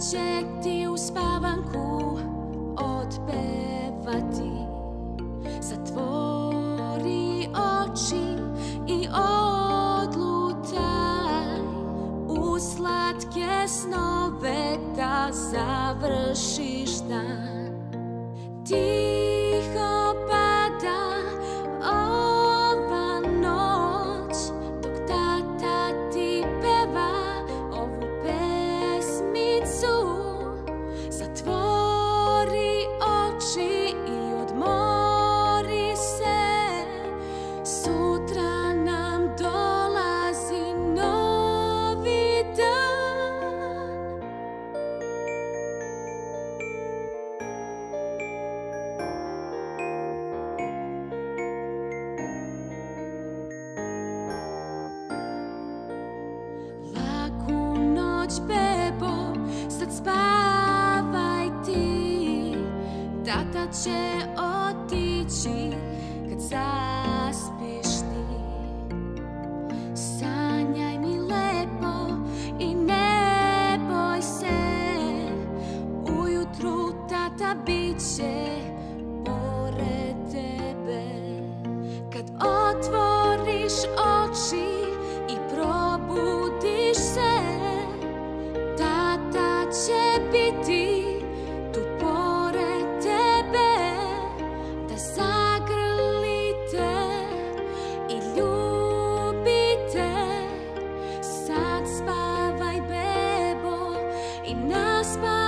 će ti u spavanku otpevati Zatvori oči i odlutaj U slatke snove da završiš dan. Tiho će otići kad zaspiš ti. Sanjaj mi lepo i ne boj se. Ujutru tata bit će in the spot.